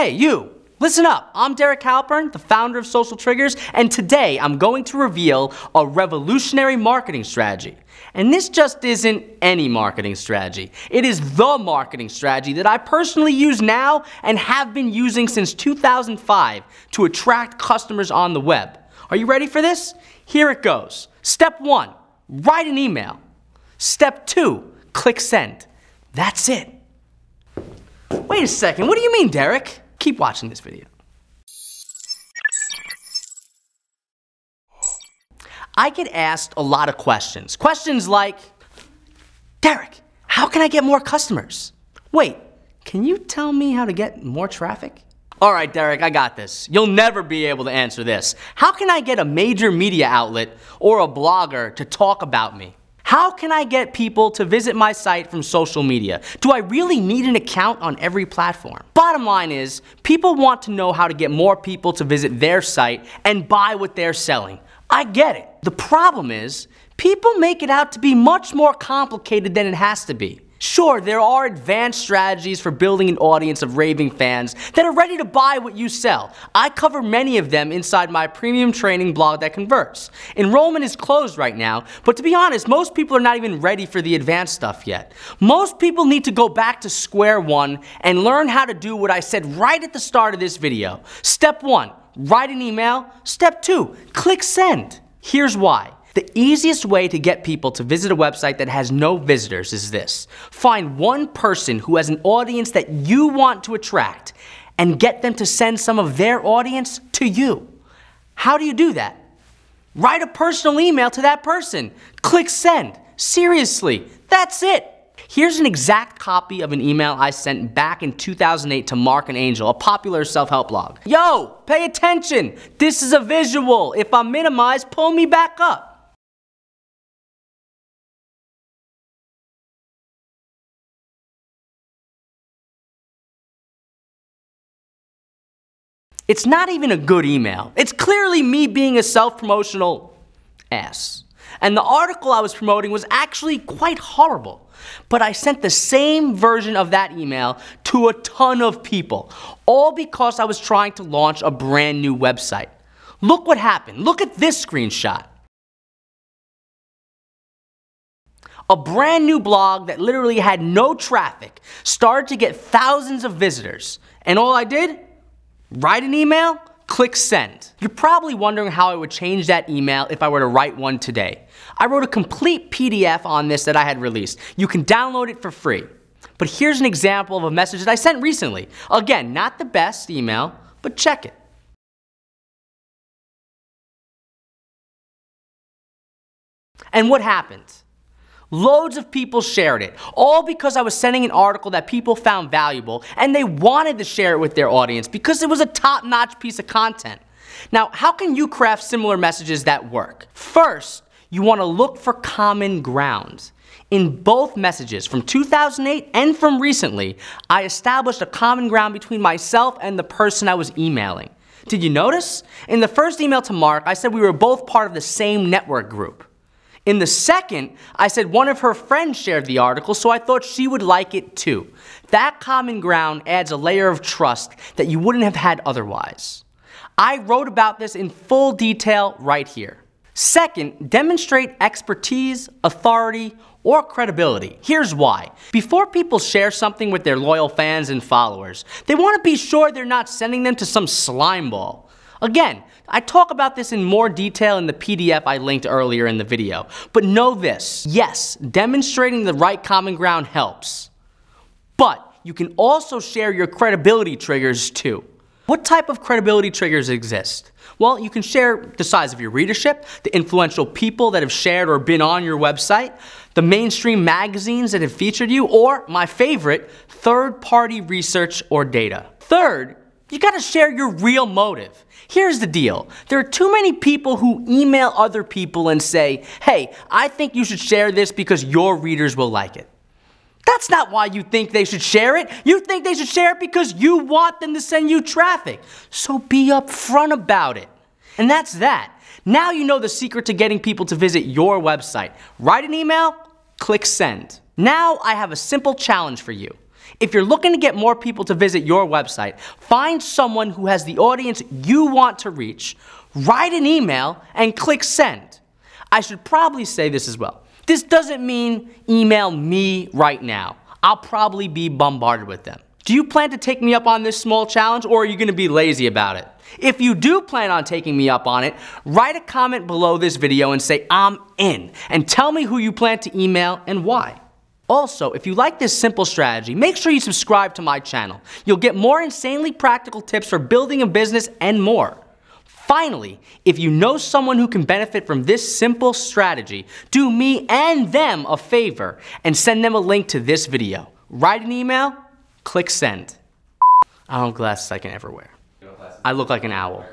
Hey, you! Listen up, I'm Derek Halpern, the founder of Social Triggers, and today I'm going to reveal a revolutionary marketing strategy. And this just isn't any marketing strategy. It is the marketing strategy that I personally use now and have been using since 2005 to attract customers on the web. Are you ready for this? Here it goes. Step one, write an email. Step two, click send. That's it. Wait a second, what do you mean, Derek? Keep watching this video. I get asked a lot of questions. Questions like, Derek, how can I get more customers? Wait, can you tell me how to get more traffic? All right, Derek, I got this. You'll never be able to answer this. How can I get a major media outlet or a blogger to talk about me? How can I get people to visit my site from social media? Do I really need an account on every platform? Bottom line is, people want to know how to get more people to visit their site and buy what they're selling. I get it. The problem is, people make it out to be much more complicated than it has to be. Sure, there are advanced strategies for building an audience of raving fans that are ready to buy what you sell. I cover many of them inside my premium training blog that converts. Enrollment is closed right now, but to be honest, most people are not even ready for the advanced stuff yet. Most people need to go back to square one and learn how to do what I said right at the start of this video. Step one, write an email. Step two, click send. Here's why. The easiest way to get people to visit a website that has no visitors is this. Find one person who has an audience that you want to attract and get them to send some of their audience to you. How do you do that? Write a personal email to that person. Click send. Seriously, that's it. Here's an exact copy of an email I sent back in 2008 to Marc and Angel, a popular self-help blog. Yo, pay attention. This is a visual. If I minimize, pull me back up. It's not even a good email. It's clearly me being a self-promotional ass. And the article I was promoting was actually quite horrible. But I sent the same version of that email to a ton of people, all because I was trying to launch a brand new website. Look what happened. Look at this screenshot. A brand new blog that literally had no traffic started to get thousands of visitors. And all I did? Write an email, click send. You're probably wondering how I would change that email if I were to write one today. I wrote a complete PDF on this that I had released. You can download it for free. But here's an example of a message that I sent recently. Again, not the best email, but check it. And what happened? Loads of people shared it, all because I was sending an article that people found valuable and they wanted to share it with their audience because it was a top-notch piece of content. Now, how can you craft similar messages that work? First, you want to look for common ground. In both messages, from 2008 and from recently, I established a common ground between myself and the person I was emailing. Did you notice? In the first email to Marc, I said we were both part of the same network group. In the second, I said one of her friends shared the article, so I thought she would like it too. That common ground adds a layer of trust that you wouldn't have had otherwise. I wrote about this in full detail right here. Second, demonstrate expertise, authority, or credibility. Here's why. Before people share something with their loyal fans and followers, they want to be sure they're not sending them to some slime ball. Again, I talk about this in more detail in the PDF I linked earlier in the video. But know this, yes, demonstrating the right common ground helps. But you can also share your credibility triggers too. What type of credibility triggers exist? Well, you can share the size of your readership, the influential people that have shared or been on your website, the mainstream magazines that have featured you, or my favorite, third-party research or data. Third, you gotta share your real motive. Here's the deal. There are too many people who email other people and say, hey, I think you should share this because your readers will like it. That's not why you think they should share it. You think they should share it because you want them to send you traffic. So be upfront about it. And that's that. Now you know the secret to getting people to visit your website. Write an email, click send. Now I have a simple challenge for you. If you're looking to get more people to visit your website, find someone who has the audience you want to reach, write an email, and click send. I should probably say this as well. This doesn't mean email me right now. I'll probably be bombarded with them. Do you plan to take me up on this small challenge or are you gonna be lazy about it? If you do plan on taking me up on it, write a comment below this video and say I'm in and tell me who you plan to email and why. Also, if you like this simple strategy, make sure you subscribe to my channel. You'll get more insanely practical tips for building a business and more. Finally, if you know someone who can benefit from this simple strategy, do me and them a favor and send them a link to this video. Write an email, click send. I don't glasses I can ever wear. I look like an owl.